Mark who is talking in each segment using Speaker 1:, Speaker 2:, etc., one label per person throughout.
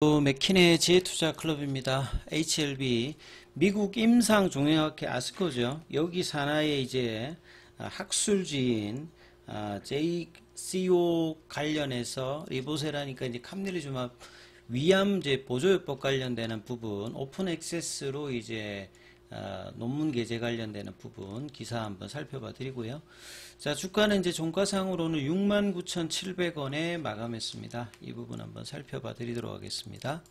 Speaker 1: 맥킨의 지혜투자 클럽입니다. HLB 미국 임상종양학회 아스코죠. 여기 산하의 이제 학술지인 JCO 관련해서 리보세라니까 이제 캄릴리주맙 위암제 보조요법 관련되는 부분 오픈 액세스로 이제 어, 논문 게재 관련되는 부분 기사 한번 살펴봐 드리고요. 자, 주가는 이제 종가상으로는 69,700원에 마감했습니다. 이 부분 한번 살펴봐 드리도록 하겠습니다.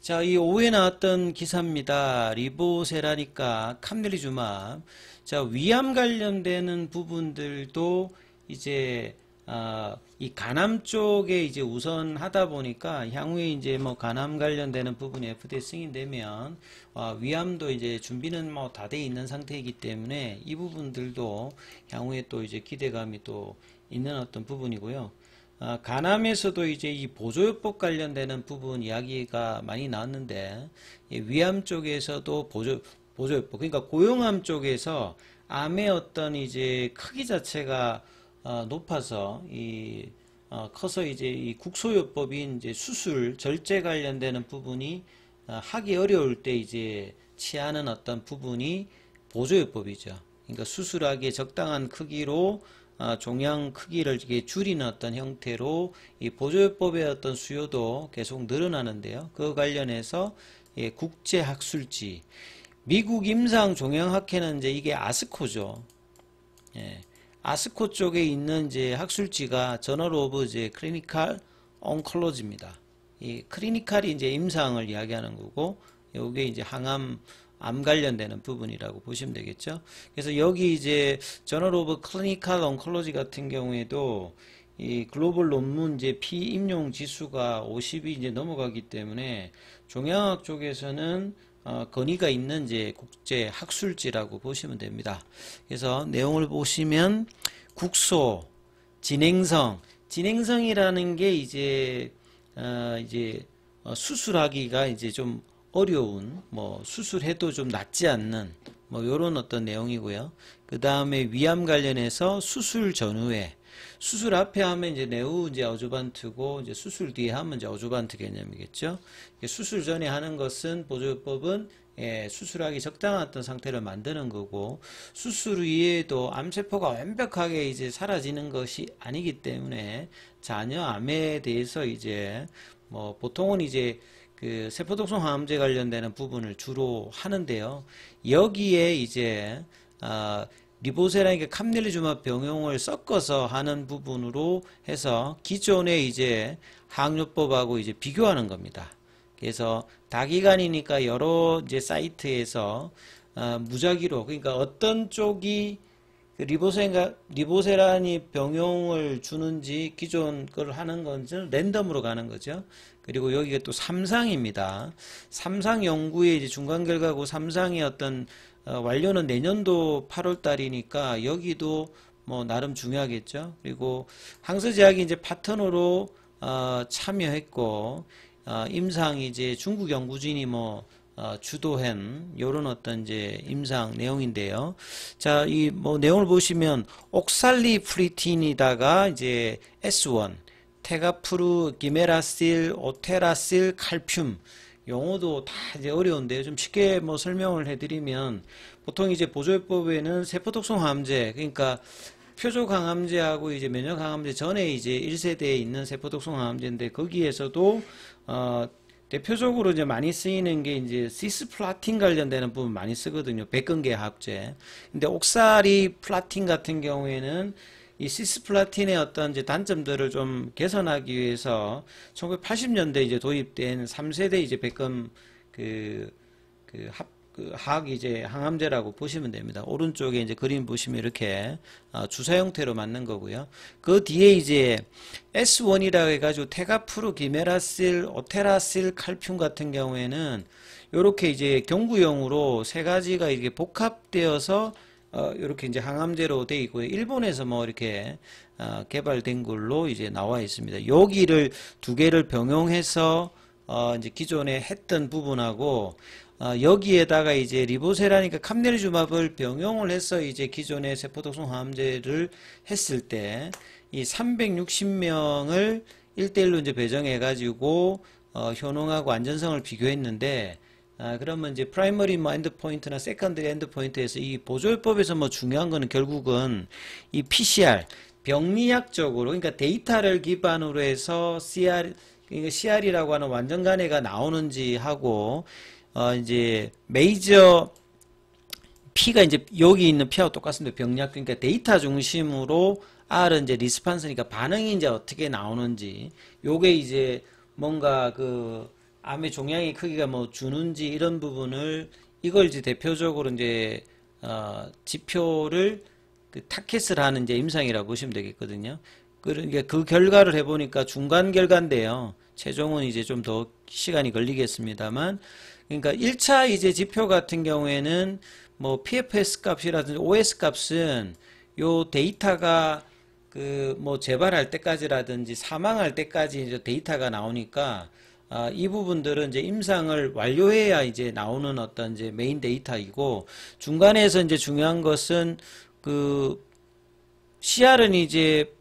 Speaker 1: 자, 이 오후에 나왔던 기사입니다. 리보세라니까 캄릴리주맙. 자, 위암 관련되는 부분들도 이제 어, 이 간암 쪽에 이제 우선 하다 보니까 향후에 이제 뭐 간암 관련되는 부분이 FDA 승인되면 어, 위암도 이제 준비는 뭐 다 돼 있는 상태이기 때문에 이 부분들도 향후에 또 이제 기대감이 또 있는 어떤 부분이고요. 어, 간암에서도 이제 이 보조요법 관련되는 부분 이야기가 많이 나왔는데 위암 쪽에서도 보조 보조요법 그러니까 고용암 쪽에서 암의 어떤 이제 크기 자체가 어, 높아서 이 어, 커서 이제 이 국소요법인 이제 수술 절제 관련되는 부분이 어, 하기 어려울 때 이제 취하는 어떤 부분이 보조요법이죠. 그러니까 수술하기에 적당한 크기로 어, 종양 크기를 줄이는 어떤 형태로 이 보조요법의 어떤 수요도 계속 늘어나는데요. 그 관련해서 예, 국제학술지 미국 임상종양학회는 이제 이게 ASCO죠. 예. ASCO 쪽에 있는 이제 학술지가 Journal of 이제 Clinical Oncology입니다. 이 clinical이 이제 임상을 이야기하는 거고 요게 이제 항암 암 관련되는 부분이라고 보시면 되겠죠. 그래서 여기 이제 Journal of Clinical Oncology 같은 경우에도 이 글로벌 논문 이제 피인용 지수가 50이 이제 넘어가기 때문에 종양학 쪽에서는 어, 권위가 있는 이제 국제 학술지라고 보시면 됩니다. 그래서 내용을 보시면 국소, 진행성, 진행성이라는 게 이제 어, 이제 어, 수술하기가 이제 좀 어려운 뭐 수술해도 좀 낫지 않는 뭐 요런 어떤 내용이고요. 그 다음에 위암 관련해서 수술 전후에 수술 앞에 하면 이제 내후 이제 어주반트고 이제 수술 뒤에 하면 이제 어주반트 개념이겠죠. 수술 전에 하는 것은 보조법은 예, 수술하기 적당한 상태를 만드는 거고 수술 위에도 암세포가 완벽하게 이제 사라지는 것이 아니기 때문에 자녀 암에 대해서 이제 뭐 보통은 이제 그 세포독성 항암제 관련되는 부분을 주로 하는데요. 여기에 이제 어, 리보세라는 게 캄릴리주마 병용을 섞어서 하는 부분으로 해서 기존의 이제 항요법하고 이제 비교하는 겁니다. 그래서 다기간이니까 여러 이제 사이트에서 어, 무작위로 그러니까 어떤 쪽이 그 리보세가 리보세란이 병용을 주는지 기존 걸 하는 건지 랜덤으로 가는 거죠. 그리고 여기가 또 삼상입니다. 삼상 연구의 이제 중간 결과고 삼상의 어떤 어, 완료는 내년도 8월 달이니까 여기도 뭐 나름 중요하겠죠. 그리고 항서제약이 이제 파트너로 어, 참여했고 어, 임상 이제 중국 연구진이 뭐 어, 주도한 요런 어떤 이제 임상 내용인데요. 자, 이 뭐 내용을 보시면 옥살리 프리틴이다가 이제 S1, 테가푸르, 기메라실, 오테라실, 칼슘 용어도 다 이제 어려운데요. 좀 쉽게 뭐 설명을 해드리면 보통 이제 보조요법에는 세포독성 항암제 그러니까 표적 항암제하고 이제 면역 항암제 전에 이제 1세대에 있는 세포독성 항암제인데 거기에서도 어 대표적으로 이제 많이 쓰이는 게 이제 시스플라틴 관련되는 부분 많이 쓰거든요. 백금계 약제. 근데 옥살리플라틴 같은 경우에는 이 시스플라틴의 어떤 이제 단점들을 좀 개선하기 위해서 1980년대 이제 도입된 3세대 이제 백금 그, 그 합, 그 하학 이제 항암제라고 보시면 됩니다. 오른쪽에 이제 그림 보시면 이렇게 어, 주사 형태로 맞는 거고요. 그 뒤에 이제 S1이라고 해가지고 테가프루, 기메라실, 오테라실, 칼슘 같은 경우에는 이렇게 이제 경구용으로 세 가지가 이렇게 복합되어서 어, 이렇게 이제 항암제로 되어 있고요. 일본에서 뭐 이렇게 어, 개발된 걸로 이제 나와 있습니다. 여기를 두 개를 병용해서 어, 이제 기존에 했던 부분하고 어, 여기에다가 이제 리보세라니까 캄네리주맙을 병용을 해서 이제 기존의 세포독성 항암제를 했을 때 이 360명을 1대1로 이제 배정해 가지고 어, 효능하고 안전성을 비교했는데 아, 그러면 이제 primary 뭐 endpoint나 secondary endpoint에서 이 보조요법에서 뭐 중요한 거는 결국은 이 PCR 병리학적으로 그러니까 데이터를 기반으로 해서 CR 그러니까 CR이라고 하는 완전 관해가 나오는지 하고 어 이제 major P가 이제 여기 있는 P하고 똑같습니다. 병리 그러니까 데이터 중심으로 R은 이제 response니까 반응이 이제 어떻게 나오는지 요게 이제 뭔가 그 암의 종양의 크기가 뭐 주는지 이런 부분을 이걸 이제 대표적으로 이제 어 지표를 그 타켓을 하는 이제 임상이라고 보시면 되겠거든요. 그러니까 그 결과를 해보니까 중간 결과인데요. 최종은 이제 좀 더 시간이 걸리겠습니다만, 그러니까 1차 이제 지표 같은 경우에는 뭐 PFS 값이라든지 OS 값은 요 데이터가 그 뭐 재발할 때까지라든지 사망할 때까지 이제 데이터가 나오니까 아, 이 부분들은 이제 임상을 완료해야 이제 나오는 어떤 이제 메인 데이터이고 중간에서 이제 중요한 것은 그 CR은 이제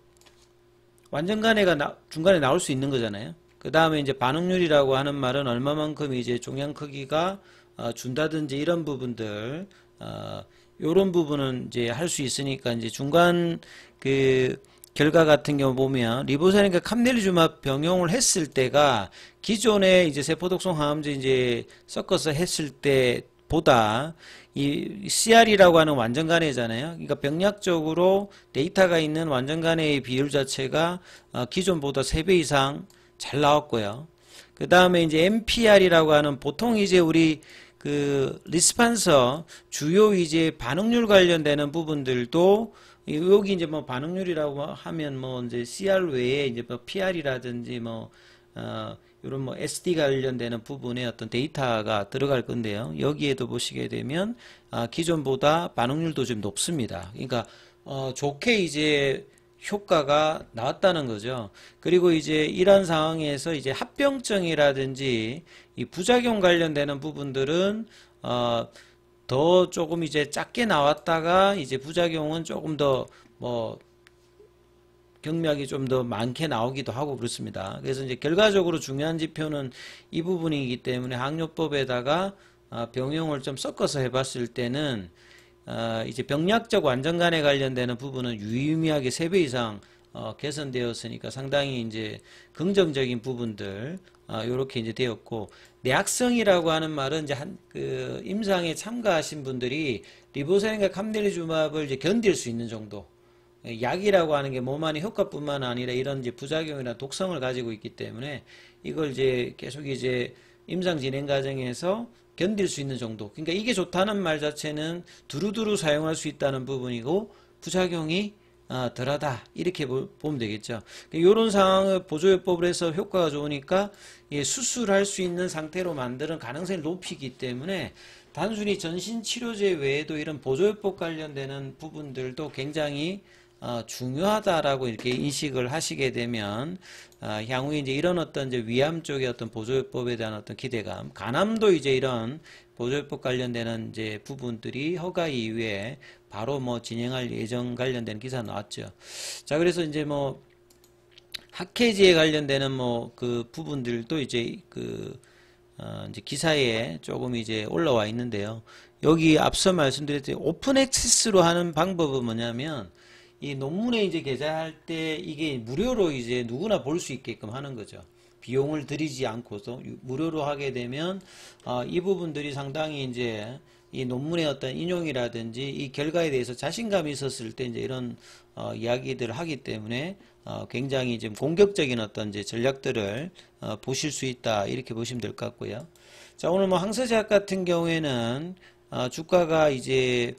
Speaker 1: 완전 간해가 나, 중간에 나올 수 있는 거잖아요. 그 다음에 이제 반응률이라고 하는 말은 얼마만큼 이제 종양 크기가 어, 준다든지 이런 부분들 어, 요런 부분은 이제 할 수 있으니까 이제 중간 그 결과 같은 경우 보면 리보사린과 캄넬리주마 병용을 했을 때가 기존에 이제 세포 독성 항암제 이제 섞어서 했을 때보다 이 CR이라고 하는 완전 간해잖아요. 그러니까 병약적으로 데이터가 있는 완전 간해의 비율 자체가 어, 기존보다 3배 이상 잘 나왔고요. 그 다음에 이제 MPR이라고 하는 보통 이제 우리 그 리스판서 주요 이제 반응률 관련되는 부분들도 여기 이제 뭐 반응률이라고 하면 뭐 이제 CR 외에 이제 뭐 PR이라든지 뭐 어, 이런 뭐 SD 관련되는 부분에 어떤 데이터가 들어갈 건데요. 여기에도 보시게 되면 아, 기존보다 반응률도 좀 높습니다. 그러니까 어, 좋게 이제 효과가 나왔다는 거죠. 그리고 이제 이런 상황에서 이제 합병증이라든지 이 부작용 관련되는 부분들은 어, 더 조금 이제 작게 나왔다가 이제 부작용은 조금 더 뭐 경미하게 좀더 많게 나오기도 하고 그렇습니다. 그래서 이제 결과적으로 중요한 지표는 이 부분이기 때문에 항요법에다가 아, 병용을 좀 섞어서 해봤을 때는 어, 이제 병약적 완전간에 관련되는 부분은 유의미하게 3배 이상 어, 개선되었으니까 상당히 이제 긍정적인 부분들 이렇게 어, 이제 되었고 내약성이라고 하는 말은 이제 한 그 임상에 참가하신 분들이 리보세린과 캄델리주맙을 이제 견딜 수 있는 정도 약이라고 하는 게 몸 안에 효과뿐만 아니라 이런 이제 부작용이나 독성을 가지고 있기 때문에 이걸 이제 계속 이제 임상 진행 과정에서 견딜 수 있는 정도. 그러니까 이게 좋다는 말 자체는 두루두루 사용할 수 있다는 부분이고 부작용이 아, 덜하다 이렇게 보면 되겠죠. 이런 그러니까 상황을 보조요법을 해서 효과가 좋으니까 예, 수술할 수 있는 상태로 만드는 가능성이 높이기 때문에 단순히 전신 치료제 외에도 이런 보조요법 관련되는 부분들도 굉장히 어, 중요하다라고 이렇게 인식을 하시게 되면 어, 향후에 이제 이런 어떤 이제 위암 쪽의 어떤 보조요법에 대한 어떤 기대감, 간암도 이제 이런 보조요법 관련되는 이제 부분들이 허가 이후에 바로 뭐 진행할 예정 관련된 기사 나왔죠. 자, 그래서 이제 뭐 학회지에 관련되는 뭐 그 부분들도 이제 그 어, 이제 기사에 조금 이제 올라와 있는데요. 여기 앞서 말씀드렸듯이 오픈 액세스로 하는 방법은 뭐냐면 이 논문에 이제 게재할 때 이게 무료로 이제 누구나 볼 수 있게끔 하는 거죠. 비용을 들이지 않고서 무료로 하게 되면 어, 이 부분들이 상당히 이제 이 논문의 어떤 인용이라든지 이 결과에 대해서 자신감이 있었을 때 이제 이런 어, 이야기들을 하기 때문에 어, 굉장히 좀 공격적인 어떤 이제 전략들을 어, 보실 수 있다 이렇게 보시면 될 것 같고요. 자 오늘 뭐 항서제약 같은 경우에는 어, 주가가 이제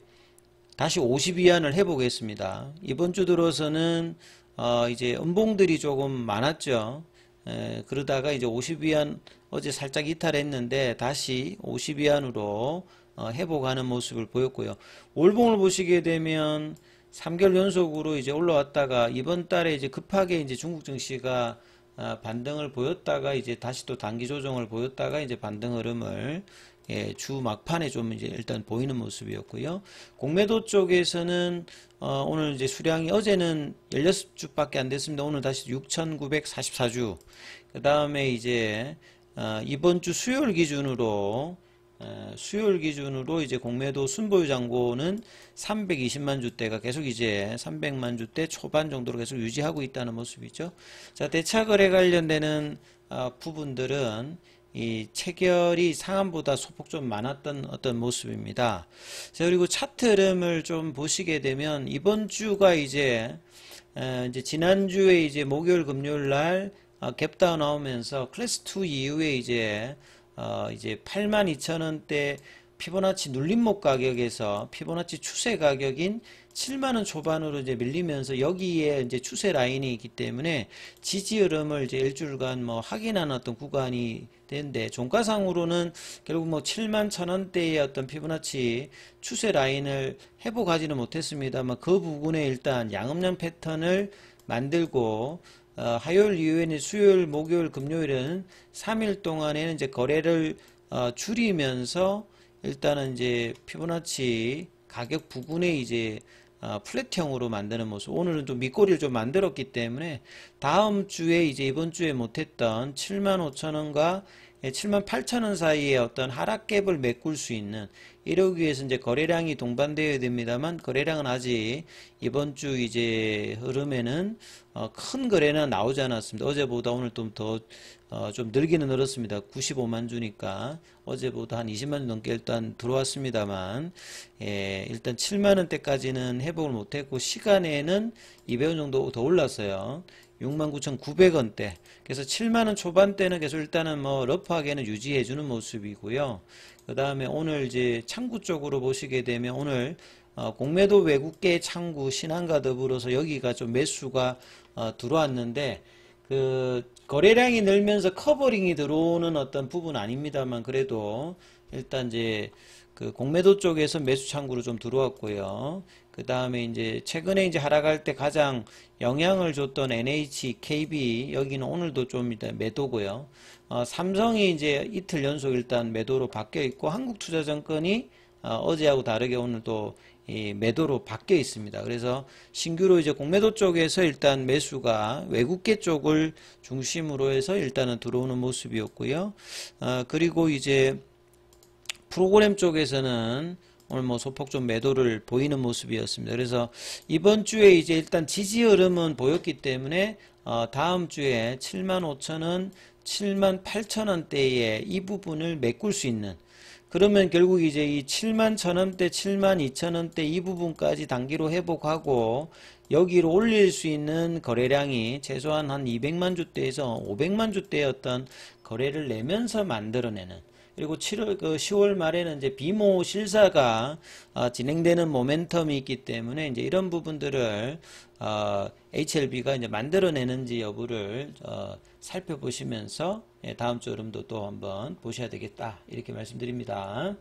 Speaker 1: 다시 52안을 해보겠습니다. 이번 주 들어서는 어 이제 음봉들이 조금 많았죠. 에, 그러다가 이제 52안 어제 살짝 이탈했는데 다시 52안으로 어, 회복하는 모습을 보였고요. 올봉을 보시게 되면 3개월 연속으로 이제 올라왔다가 이번 달에 이제 급하게 이제 중국 증시가 아, 반등을 보였다가 이제 다시 또 단기 조정을 보였다가 이제 반등 흐름을 예, 주 막판에 좀 이제 일단 보이는 모습이었고요. 공매도 쪽에서는 어, 오늘 이제 수량이 어제는 16주밖에 안 됐습니다. 오늘 다시 6,944주. 그 다음에 이제 어, 이번 주 수요일 기준으로 어, 수요일 기준으로 이제 공매도 순보유 잔고는 320만 주대가 계속 이제 300만 주대 초반 정도로 계속 유지하고 있다는 모습이죠. 자, 대차 거래 관련되는 어, 부분들은 이 체결이 상한보다 소폭 좀 많았던 어떤 모습입니다. 자, 그리고 차트 흐름을 좀 보시게 되면 이번 주가 이제 에, 이제 지난주에 이제 목요일 금요일 날 어, 갭다운 나오면서 클래스 2 이후에 이제 어, 이제 82,000원대 피보나치 눌림목 가격에서 피보나치 추세 가격인 7만원 초반으로 이제 밀리면서 여기에 이제 추세 라인이 있기 때문에 지지 흐름을 이제 일주일간 뭐 확인하는 어떤 구간이 되는데 종가상으로는 결국 뭐 7만 천 원대의 어떤 피보나치 추세 라인을 회복하지는 못했습니다만 그 부분에 일단 양음량 패턴을 만들고 어, 화요일 이후에는 수요일, 목요일, 금요일은 3일 동안에는 이제 거래를 어, 줄이면서 일단은 이제 피보나치 가격 부근에 이제 어, 플랫형으로 만드는 모습. 오늘은 좀 밑꼬리를 좀 만들었기 때문에 다음 주에 이제 이번 주에 못했던 7만 5천 원과 7만 8천 원 사이에 어떤 하락갭을 메꿀 수 있는 이러기 위해서 이제 거래량이 동반되어야 됩니다만 거래량은 아직 이번 주 이제 흐름에는 어, 큰 거래는 나오지 않았습니다. 어제보다 오늘 좀더 어, 좀 늘기는 늘었습니다. 95만 주니까 어제보다 한 20만 주 넘게 일단 들어왔습니다만 예, 일단 7만 원대까지는 회복을 못했고 시간에는 200원 정도 더 올랐어요. 69,900원대. 그래서 7만원 초반대는 계속 일단은 뭐 rough하게는 유지해주는 모습이고요. 그 다음에 오늘 이제 창구 쪽으로 보시게 되면 오늘 어, 공매도 외국계 창구 신한과 더불어서 여기가 좀 매수가 어, 들어왔는데 그 거래량이 늘면서 covering이 들어오는 어떤 부분 아닙니다만 그래도 일단 이제 그 공매도 쪽에서 매수 창구로 좀 들어왔고요. 그 다음에 이제 최근에 이제 하락할 때 가장 영향을 줬던 NH, KB 여기는 오늘도 좀 매도고요. 어, 삼성이 이제 이틀 연속 일단 매도로 바뀌어 있고 한국투자증권이 어, 제하고 다르게 오늘 또이 매도로 바뀌어 있습니다. 그래서 신규로 이제 공매도 쪽에서 일단 매수가 외국계 쪽을 중심으로 해서 일단은 들어오는 모습이었고요. 어, 그리고 이제 프로그램 쪽에서는 오늘 뭐 소폭 좀 매도를 보이는 모습이었습니다. 그래서 이번 주에 이제 일단 지지 흐름은 보였기 때문에 어 다음 주에 7만 5천원, 7만 8천원대의 이 부분을 메꿀 수 있는 그러면 결국 이제 이 7만 천원대, 7만 2천원대 이 부분까지 단기로 회복하고 여기로 올릴 수 있는 거래량이 최소한 한 200만 주대에서 500만 주대의 어떤 거래를 내면서 만들어내는 그리고 7월 그 10월 말에는 이제 비모 실사가 어, 진행되는 모멘텀이 있기 때문에 이제 이런 부분들을 어, HLB가 이제 만들어내는지 여부를 어, 살펴보시면서 예, 다음 주 흐름도 또 한번 보셔야 되겠다 이렇게 말씀드립니다.